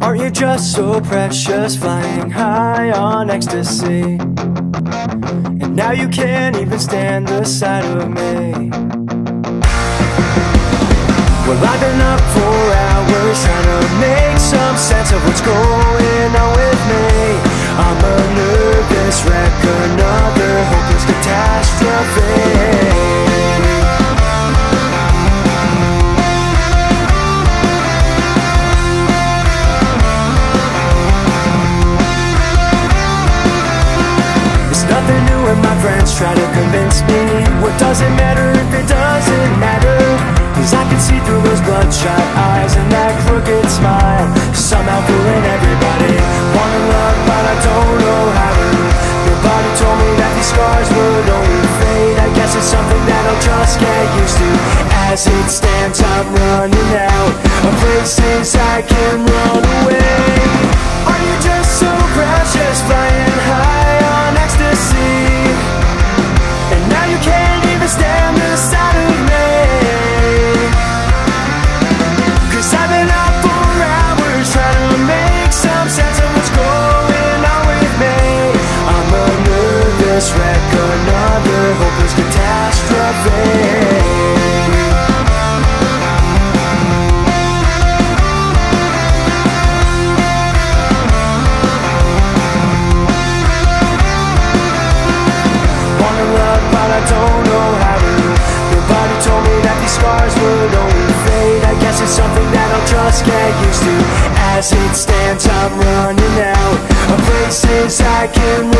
Aren't you just so precious, flying high on ecstasy? And now you can't even stand the sight of me. Well, I've been up for hours trying to make some sense of what's going on with me. I'm a nervous wreck, another hopeless catastrophe. Try to convince me. What doesn't matter if it doesn't matter? Cause I can see through those bloodshot eyes and that crooked smile. Somehow fooling everybody. Wanna love but I don't know how. To Nobody told me that these scars would only fade. I guess it's something that I'll just get used to. As it stands I'm running out Of places I can run away fade. I guess it's something that I'll just get used to. As it stands, I'm running out of places I can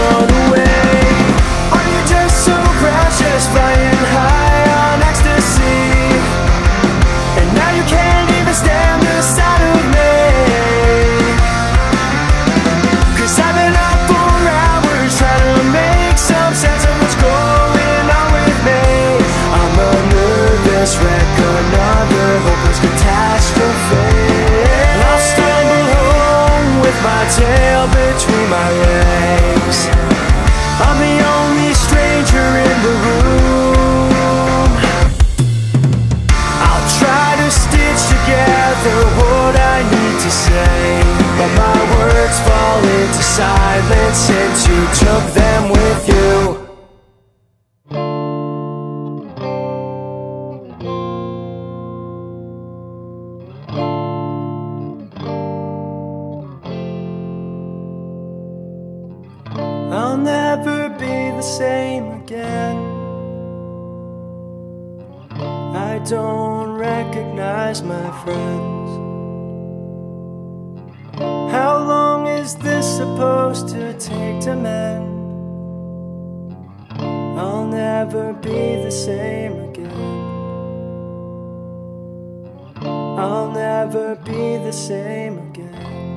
what I need to say But my words fall into silence since you took I don't recognize my friends. How long is this supposed to take to mend? I'll never be the same again. I'll never be the same again.